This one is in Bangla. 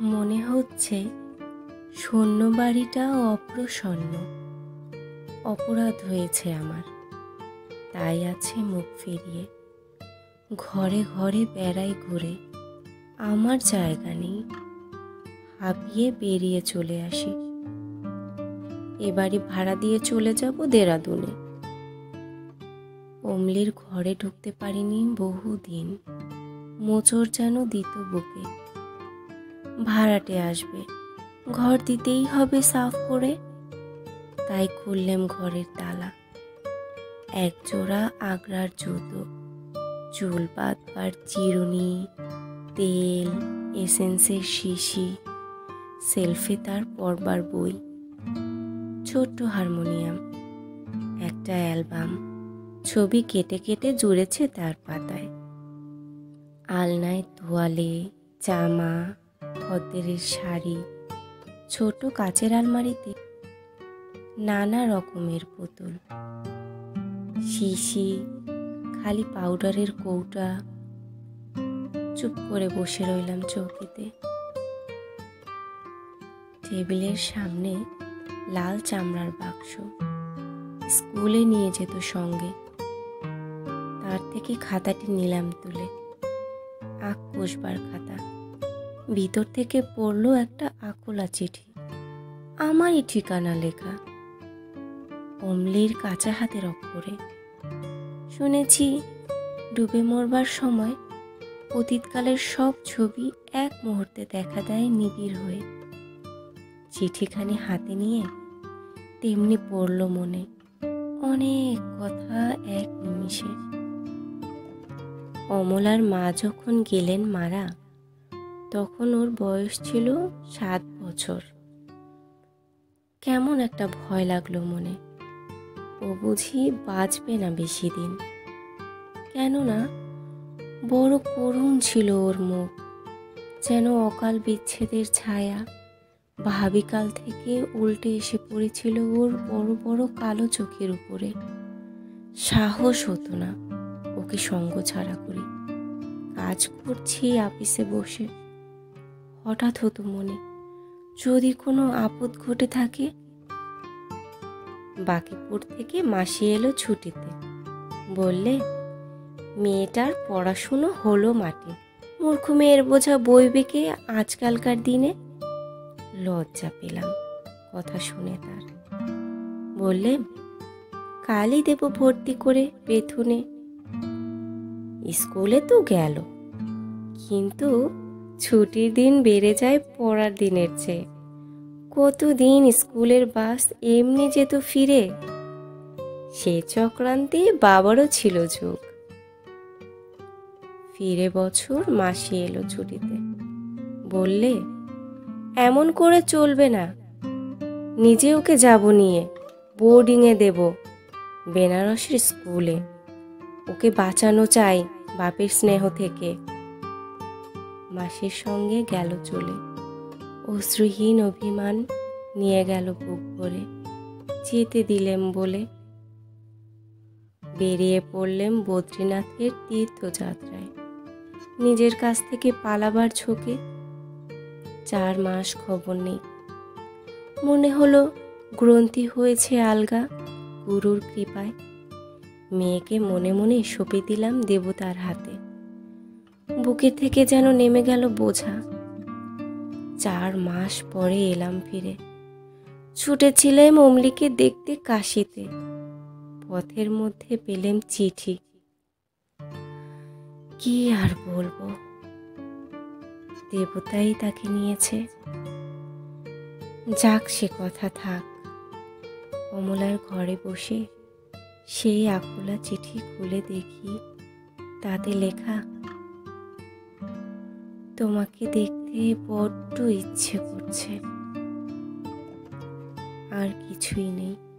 মনে হচ্ছে শূন্য বাড়িটা অপ্রসন্ন। অপরাধ হয়েছে আমার। তাই আছে মুখ ফিরিয়ে। ঘরে ঘরে বেড়াই ঘুরে। আমার জায়গা নেই। হাঁপিয়ে বেরিয়ে চলে আসি। এবারই ভাড়া দিয়ে চলে যাব দেরাদুনে। অমলির ঘরে ঢুকতে পারিনি বহুদিন। মোচড় যেন দিত বুকে। ভাড়াটে আসবে। ঘর দিতেই হবে সাফ করে। তাই খুললাম ঘরের তালা। এক জোড়া আগ্রার জুতো, চুল বাঁধবার চিরুনি, তেল, এসেন্সের শিশি, সেলফে তার পড়বার বই। ছোট্ট হারমোনিয়াম, একটা অ্যালবাম, ছবি কেটে কেটে জুড়েছে তার পাতায়। আলনায় তোয়ালে, জামা খদ্দেরের শাড়ি, ছোট কাচের আলমারিতে নানা রকমের পুতুল। শিশি, খালি পাউডারের কৌটা। চুপ করে বসে রইলাম চৌকিতে। টেবিলের সামনে লাল চামড়ার বাক্স। স্কুলে নিয়ে যেত সঙ্গে। তার থেকে খাতাটি নিলাম তুলে। আখ কষবার খাতা। ভিতর থেকে পড়ল একটা আকোলা চিঠি। আমারই ঠিকানা লেখা। অমলির কাঁচা হাতের অক্ষরে। শুনেছি, ডুবে মরবার সময় অতীতকালের সব ছবি এক মুহূর্তে দেখা দেয় নিবিড় হয়ে। চিঠিখানি হাতে নিয়ে তেমনি পড়ল মনে অনেক কথা এক নিমিষে। অমলার মা যখন গেলেন মারা তখন ওর বয়স ছিল সাত বছর। কেমন একটা ভয় লাগল মনে। ও বুঝি বাঁচবে না বেশি দিন। কেননা বড় করুণ ছিল ওর মুখ। যেন অকাল বিচ্ছেদের ছায়া। ভাবিকাল থেকে উল্টে এসে পড়েছিল ওর বড় বড় কালো চোখের উপরে। সাহস হতো না ওকে সঙ্গ ছাড়া করি। কাজ করছি আপিসে বসে। হঠাৎ হতো মনে। যদি কোনো আপদ ঘটে থাকে, বাকিপুর থেকে মাসি এলো ছুটিতে। বললে, মেয়েটার পড়াশুনো হলো মাটি মূর্খ মেয়ের বোঝা বইবে কে আজকালকার দিনে? লজ্জা পেলাম কথা শুনে তার। বললে, কালই দেব ভর্তি করে বেথুনে স্কুলে তো গেল। কিন্তু ছুটির দিন বেড়ে যায় পড়ার দিনের চেয়ে। কতদিন স্কুলের বাস এমনি যেত ফিরে? সে চক্রান্তে বাবারও ছিল ঝোঁক। ফিরে বছর মাসি এলো ছুটিতে। বললে, এমন করে চলবে না। নিজে ওকে যাব নিয়ে, বোর্ডিংয়ে দেব, বেনারসের স্কুলে। ওকে বাঁচানো চাই বাপের স্নেহ থেকে। মাসির সঙ্গে গেল চলে। অশ্রুহীন অভিমান নিয়ে গেল বুক ভরে। যেতে দিলেম বলে। বেরিয়ে পড়লেম বদ্রীনাথের তীর্থযাত্রায়। নিজের কাছ থেকে পালাবার ঝোঁকে চার মাস খবর নেই। মনে হলো গ্রন্থি হয়েছে আলগা গুরুর কৃপায়। মেয়েকে মনে মনে সঁপে দিলাম দেবতার হাতে। বুকের থেকে যেন নেমে গেল বোঝা। চার মাস পরে এলাম ফিরে। ছুটেছিলাম অমলিকে দেখতে কাশিতে। পথের মধ্যে পেলেম চিঠি। কি আর বলব? দেবতাই তাকে নিয়েছে। যাক সে কথা থাক। কমলার ঘরে বসে সেই আকুলা চিঠি খুলে দেখি। তাতে লেখা তোমাকে দেখতে বড্ড ইচ্ছে করছে। আর কিছুই নেই।